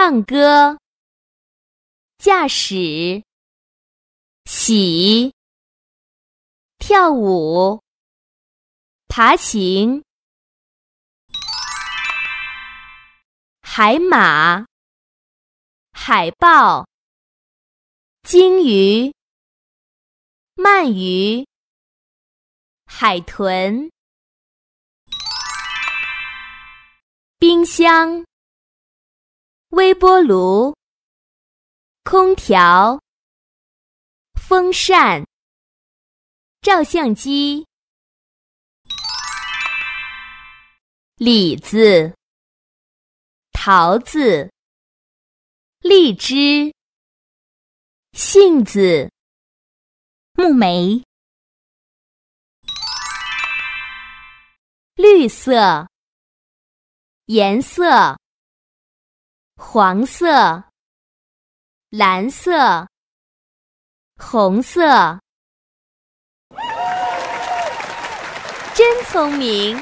唱歌、驾驶、洗、跳舞、爬行、海马、海豹、鲸鱼、鳗鱼、海豚、冰箱。微波炉、空调、风扇、照相机、李子、桃子、荔枝、杏子、木梅、绿色、颜色。黄色、蓝色、红色，真聪明！